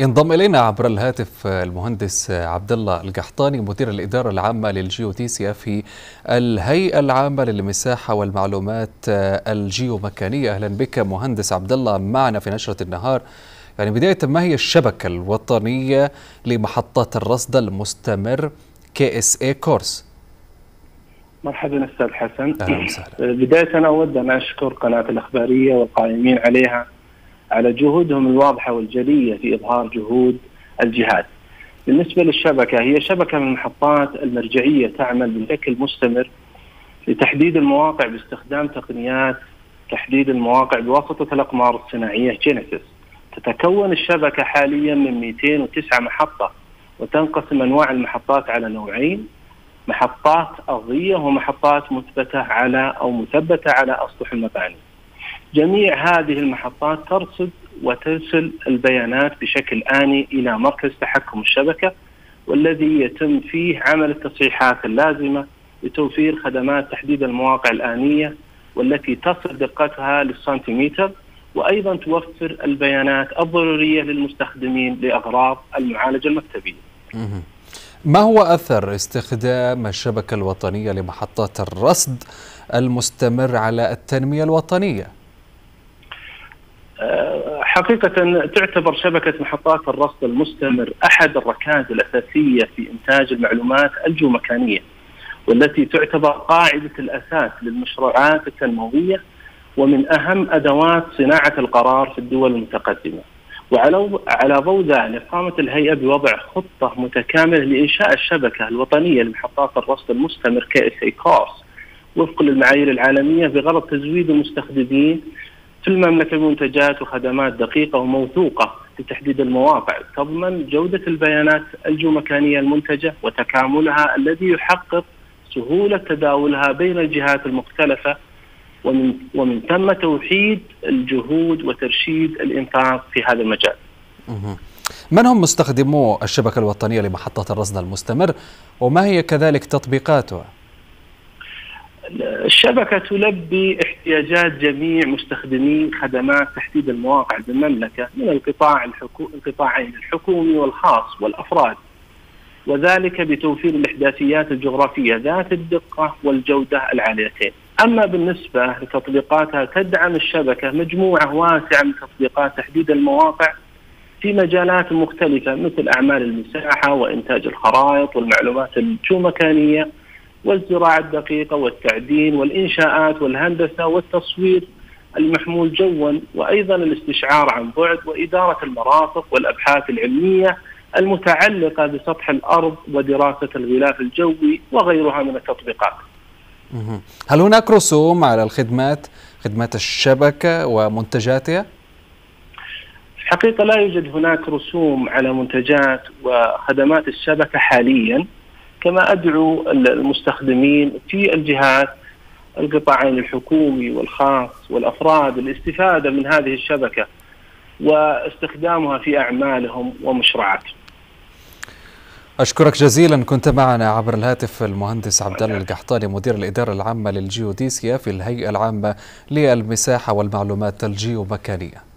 ينضم إلينا عبر الهاتف المهندس عبد الله القحطاني مدير الإدارة العامة للجيوديسيا في الهيئة العامة للمساحة والمعلومات الجيومكانية. أهلا بك مهندس عبد الله معنا في نشرة النهار. يعني بداية ما هي الشبكة الوطنية لمحطات الرصد المستمر كي إس اي كورس؟ مرحبا أستاذ حسن. أهلا وسهلا. بداية أود أن أشكر قناة الإخبارية والقائمين عليها على جهودهم الواضحة والجلية في إظهار جهود الجهات. بالنسبة للشبكة هي شبكة من المحطات المرجعية تعمل بشكل مستمر لتحديد المواقع باستخدام تقنيات تحديد المواقع بواسطة الأقمار الصناعية جينيسيس. تتكون الشبكة حاليا من 209 محطة وتنقسم أنواع المحطات على نوعين محطات أرضية ومحطات مثبتة على أو مثبتة على أسطح المباني. جميع هذه المحطات ترصد وترسل البيانات بشكل آني إلى مركز تحكم الشبكة والذي يتم فيه عمل التصحيحات اللازمة لتوفير خدمات تحديد المواقع الآنية والتي تصل دقتها للسنتيمتر وأيضا توفر البيانات الضرورية للمستخدمين لأغراض المعالجة المكتبية ما هو أثر استخدام الشبكة الوطنية لمحطات الرصد المستمر على التنمية الوطنية؟ حقيقة تعتبر شبكة محطات الرصد المستمر أحد الركائز الأساسية في إنتاج المعلومات الجيومكانية والتي تعتبر قاعدة الأساس للمشروعات التنموية ومن أهم أدوات صناعة القرار في الدول المتقدمة. وعلى على ضوء ذلك قامت الهيئة بوضع خطة متكاملة لإنشاء الشبكة الوطنية لمحطات الرصد المستمر كي إس وفق للمعايير العالمية بغرض تزويد المستخدمين في المملكة بمنتجات وخدمات دقيقة وموثوقة لتحديد المواقع تضمن جودة البيانات الجيومكانيه المنتجة وتكاملها الذي يحقق سهولة تداولها بين الجهات المختلفة ومن ومن ثم توحيد الجهود وترشيد الإنفاق في هذا المجال. من هم مستخدمو الشبكة الوطنية لمحطة الرصد المستمر وما هي كذلك تطبيقاتها؟ الشبكة تلبي احتياجات جميع مستخدمي خدمات تحديد المواقع بالمملكة من القطاع الحكو... القطاعين الحكومي والخاص والأفراد. وذلك بتوفير الإحداثيات الجغرافية ذات الدقة والجودة العاليتين أما بالنسبة لتطبيقاتها تدعم الشبكة مجموعة واسعة من تطبيقات تحديد المواقع في مجالات مختلفة مثل أعمال المساحة وإنتاج الخرائط والمعلومات الجيومكانية والزراعة الدقيقة والتعدين والإنشاءات والهندسة والتصوير المحمول جوا وأيضا الاستشعار عن بعد وإدارة المرافق والأبحاث العلمية المتعلقة بسطح الأرض ودراسة الغلاف الجوي وغيرها من التطبيقات. هل هناك رسوم على الخدمات خدمات الشبكة ومنتجاتها؟ الحقيقة لا يوجد هناك رسوم على منتجات وخدمات الشبكة حاليا. كما أدعو المستخدمين في الجهات القطاعين الحكومي والخاص والأفراد الاستفاده من هذه الشبكة واستخدامها في أعمالهم ومشروعاتهم. أشكرك جزيلا كنت معنا عبر الهاتف المهندس عبد الله القحطاني مدير الإدارة العامة للجيوديسيا في الهيئة العامة للمساحة والمعلومات الجيومكانية